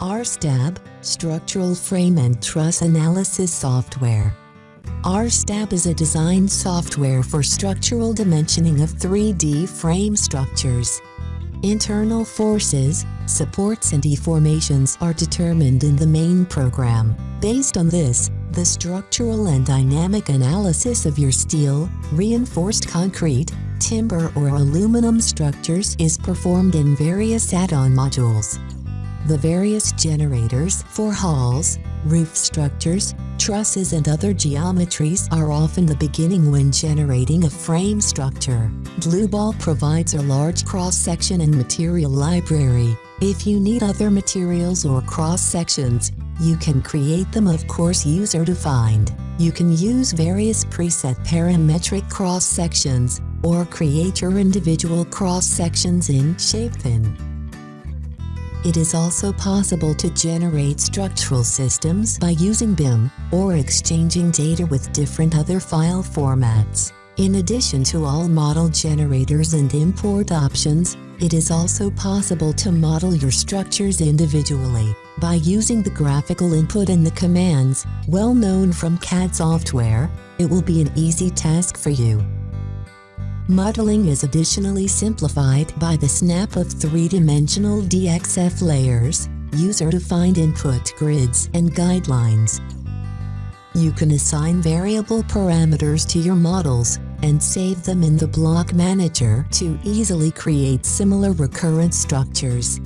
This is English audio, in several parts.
RSTAB, Structural Frame and Truss Analysis Software. RSTAB is a design software for structural dimensioning of 3D frame structures. Internal forces, supports and deformations are determined in the main program. Based on this, the structural and dynamic analysis of your steel, reinforced concrete, timber or aluminum structures is performed in various add-on modules. The various generators for halls, roof structures, trusses and other geometries are often the beginning when generating a frame structure. Dlubal provides a large cross-section and material library. If you need other materials or cross-sections, you can create them of course user-defined. You can use various preset parametric cross-sections or create your individual cross-sections in SHAPE-THIN. It is also possible to generate structural systems by using BIM or exchanging data with different other file formats. In addition to all model generators and import options, it is also possible to model your structures individually by using the graphical input and the commands, well known from CAD software, it will be an easy task for you. Modeling is additionally simplified by the snap of three-dimensional DXF layers, user-defined input grids and guidelines. You can assign variable parameters to your models and save them in the Block Manager to easily create similar recurrent structures.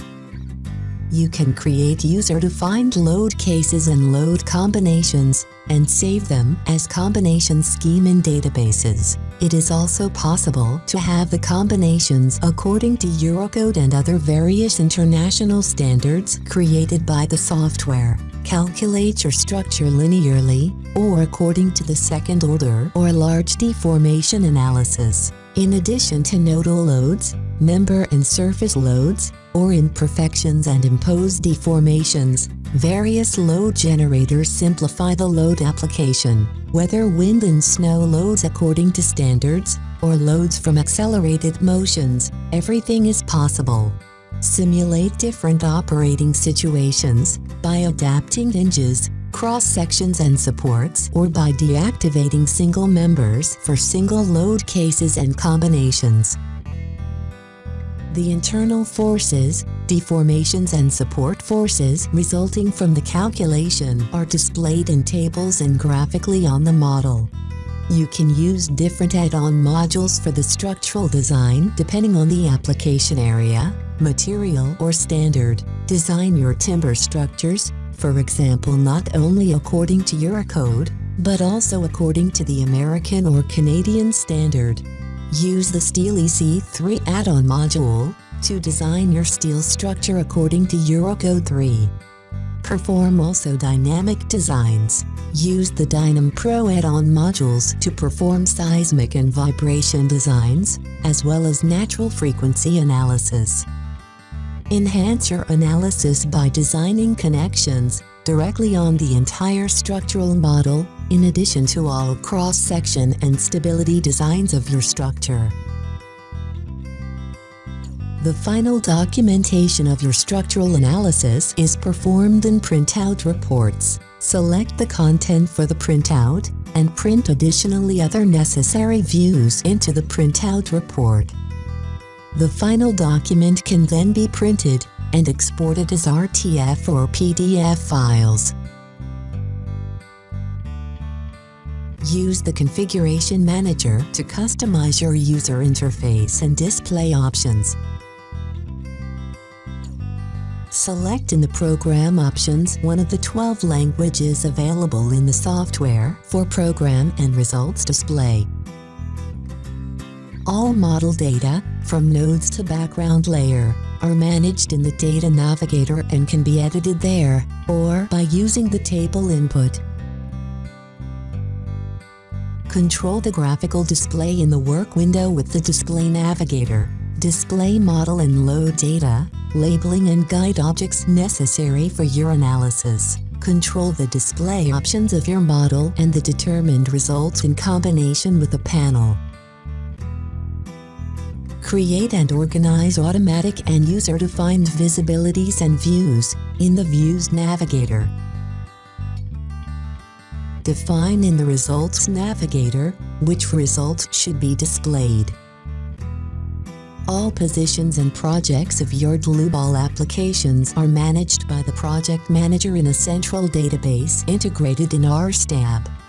You can create user-defined load cases and load combinations and save them as combination scheme in databases. It is also possible to have the combinations according to Eurocode and other various international standards created by the software. Calculate your structure linearly or according to the second order or large deformation analysis. In addition to nodal loads, member and surface loads, or imperfections and imposed deformations, various load generators simplify the load application, whether wind and snow loads according to standards, or loads from accelerated motions, everything is possible. Simulate different operating situations by adapting hinges, cross-sections and supports or by deactivating single members for single load cases and combinations. The internal forces, deformations and support forces resulting from the calculation are displayed in tables and graphically on the model. You can use different add-on modules for the structural design depending on the application area, material or standard. Design your timber structures, for example not only according to Eurocode, but also according to the American or Canadian standard. Use the SteelEC3 add-on module to design your steel structure according to Eurocode 3. Perform also dynamic designs. Use the Dynam Pro add-on modules to perform seismic and vibration designs, as well as natural frequency analysis. Enhance your analysis by designing connections directly on the entire structural model, in addition to all cross-section and stability designs of your structure. The final documentation of your structural analysis is performed in printout reports. Select the content for the printout and print additionally other necessary views into the printout report. The final document can then be printed and exported as RTF or PDF files. Use the Configuration Manager to customize your user interface and display options. Select in the Program options one of the 12 languages available in the software for Program and Results display. All model data, from nodes to background layer, are managed in the Data Navigator and can be edited there, or by using the table input. Control the graphical display in the work window with the Display Navigator. Display model and load data, labeling and guide objects necessary for your analysis. Control the display options of your model and the determined results in combination with the panel. Create and organize automatic and user-defined visibilities and views in the Views Navigator. Define in the Results Navigator which results should be displayed. All positions and projects of your Dlubal applications are managed by the project manager in a central database integrated in RSTAB.